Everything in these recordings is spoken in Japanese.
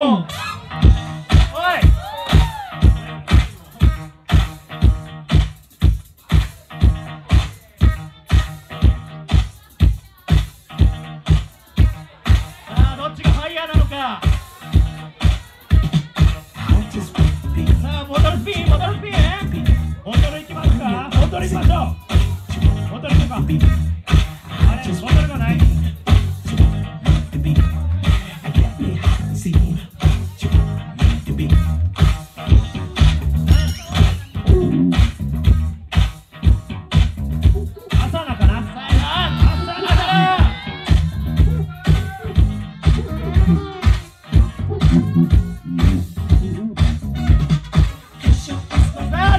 おい。さあどっちがファイヤーなのか。さあモトルピンモトルピンモトルいきますかモトルいきましょう。モトルいこう。かあれモトルがない。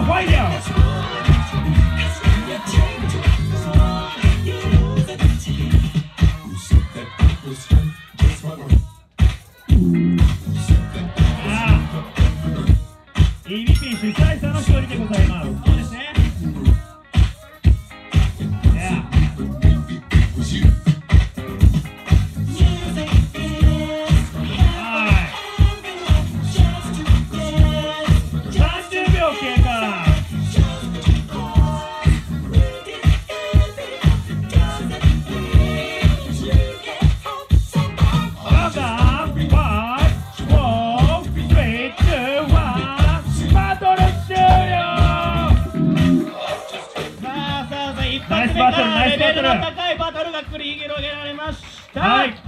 ああ。EBP 主催者の一人でございます。あさあさあ一発目からレベルの高いバトルが繰り広げられました。はい